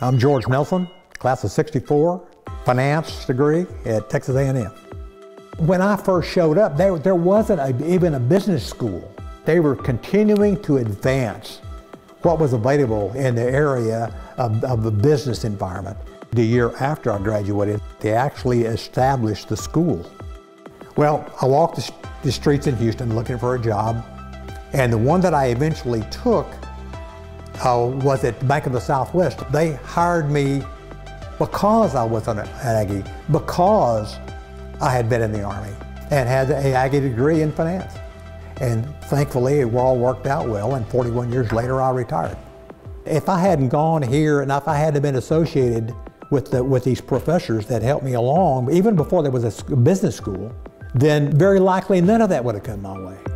I'm George Nelson, class of 64, finance degree at Texas A&M. When I first showed up, there, there wasn't a, even a business school. They were continuing to advance what was available in the area of, of the business environment. The year after I graduated, they actually established the school. Well, I walked the, the streets in Houston looking for a job, and the one that I eventually took uh, was at Bank of the Southwest. They hired me because I was an Aggie, because I had been in the Army and had a Aggie degree in finance. And thankfully, it all worked out well, and 41 years later, I retired. If I hadn't gone here and if I hadn't been associated with, the, with these professors that helped me along, even before there was a business school, then very likely none of that would have come my way.